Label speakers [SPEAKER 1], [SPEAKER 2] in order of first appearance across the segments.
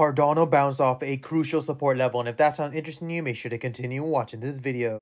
[SPEAKER 1] Cardano bounced off a crucial support level and if that sounds interesting to you, make sure to continue watching this video.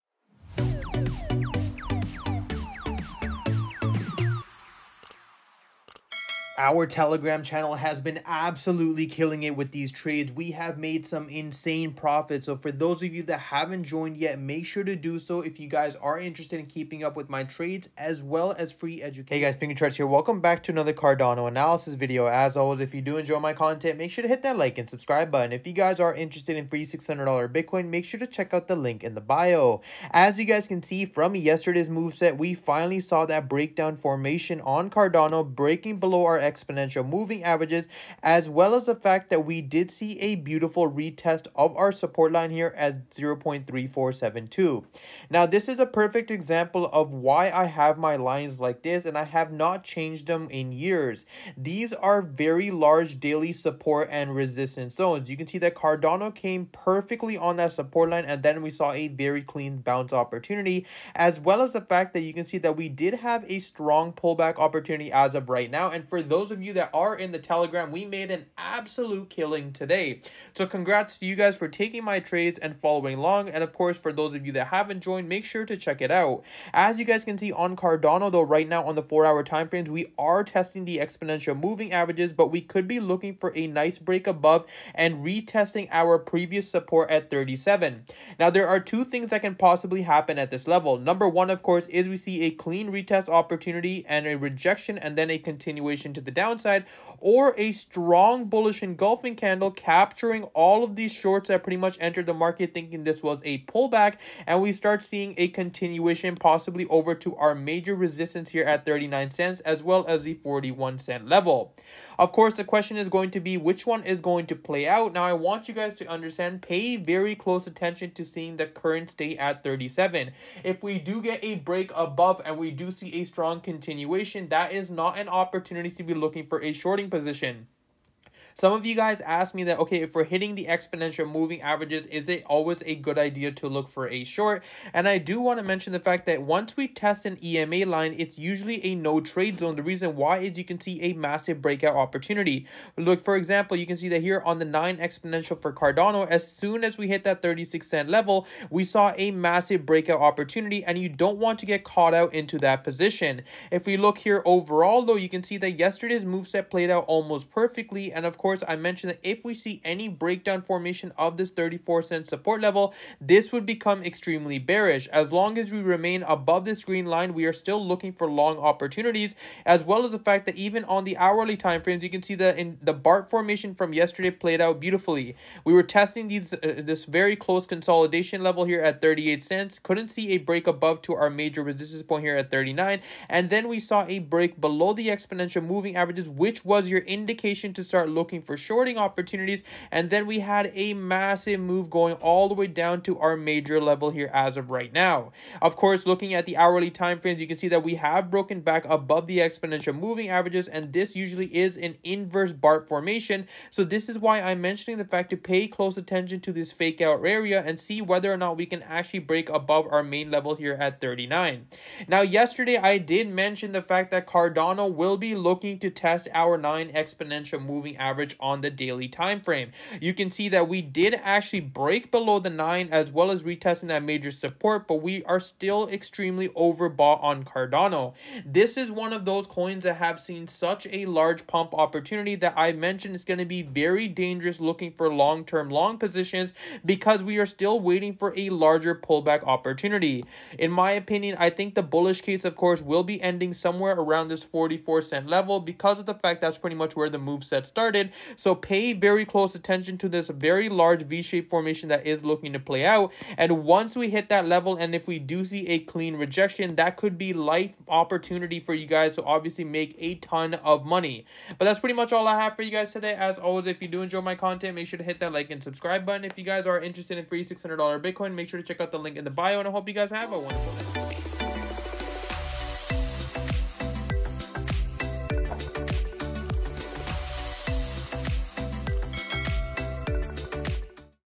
[SPEAKER 1] Our Telegram channel has been absolutely killing it with these trades. We have made some insane profits. So for those of you that haven't joined yet, make sure to do so if you guys are interested in keeping up with my trades as well as free education. Hey guys, Pingu Charts here. Welcome back to another Cardano analysis video. As always, if you do enjoy my content, make sure to hit that like and subscribe button. If you guys are interested in free $600 Bitcoin, make sure to check out the link in the bio. As you guys can see from yesterday's move set, we finally saw that breakdown formation on Cardano breaking below our exponential moving averages, as well as the fact that we did see a beautiful retest of our support line here at 0.3472. Now, this is a perfect example of why I have my lines like this, and I have not changed them in years. These are very large daily support and resistance zones. You can see that Cardano came perfectly on that support line, and then we saw a very clean bounce opportunity, as well as the fact that you can see that we did have a strong pullback opportunity as of right now. And for those of you that are in the Telegram, we made an absolute killing today. So congrats to you guys for taking my trades and following along. And of course, for those of you that haven't joined, make sure to check it out. As you guys can see on Cardano, though, right now on the four hour time frames, we are testing the exponential moving averages, but we could be looking for a nice break above and retesting our previous support at 37. Now, there are two things that can possibly happen at this level. Number one, of course, is we see a clean retest opportunity and a rejection and then a continuation to the downside, or a strong bullish engulfing candle capturing all of these shorts that pretty much entered the market thinking this was a pullback, and we start seeing a continuation possibly over to our major resistance here at 39 cents as well as the 41 cent level. Of course, the question is going to be which one is going to play out. Now, I want you guys to understand, pay very close attention to seeing the current state at 37. If we do get a break above and we do see a strong continuation, that is not an opportunity to be looking for a shorting position. Some of you guys asked me that, okay, if we're hitting the exponential moving averages, is it always a good idea to look for a short? And I do want to mention the fact that once we test an EMA line, it's usually a no trade zone. The reason why is you can see a massive breakout opportunity. Look, for example, you can see that here on the 9 exponential for Cardano, as soon as we hit that 36 cent level, we saw a massive breakout opportunity and you don't want to get caught out into that position. If we look here overall, though, you can see that yesterday's move set played out almost perfectly. And of course, I mentioned that if we see any breakdown formation of this 34 cent support level, this would become extremely bearish. As long as we remain above this green line, we are still looking for long opportunities, as well as the fact that even on the hourly time frames, you can see that in the BART formation from yesterday played out beautifully. We were testing these uh, this very close consolidation level here at 38 cents. Couldn't see a break above to our major resistance point here at 39. And then we saw a break below the exponential moving averages, which was your indication to start looking for shorting opportunities. And then we had a massive move going all the way down to our major level here as of right now. Of course, looking at the hourly time frames, you can see that we have broken back above the exponential moving averages, and this usually is an inverse BART formation. So this is why I'm mentioning the fact to pay close attention to this fake out area and see whether or not we can actually break above our main level here at 39. Now, yesterday I did mention the fact that Cardano will be looking to test our 9 exponential moving average on the daily time frame. You can see that we did actually break below the 9 as well as retesting that major support, but we are still extremely overbought on Cardano. This is one of those coins that have seen such a large pump opportunity that I mentioned is going to be very dangerous looking for long-term long positions because we are still waiting for a larger pullback opportunity. In my opinion, I think the bullish case, of course, will be ending somewhere around this 44 cent level because of the fact that's pretty much where the move set started. So pay very close attention to this very large V-shaped formation that is looking to play out. And once we hit that level, and if we do see a clean rejection, that could be life opportunity for you guys to obviously make a ton of money. But that's pretty much all I have for you guys today. As always, if you do enjoy my content, make sure to hit that like and subscribe button. If you guys are interested in free $600 Bitcoin, make sure to check out the link in the bio. And I hope you guys have a wonderful day.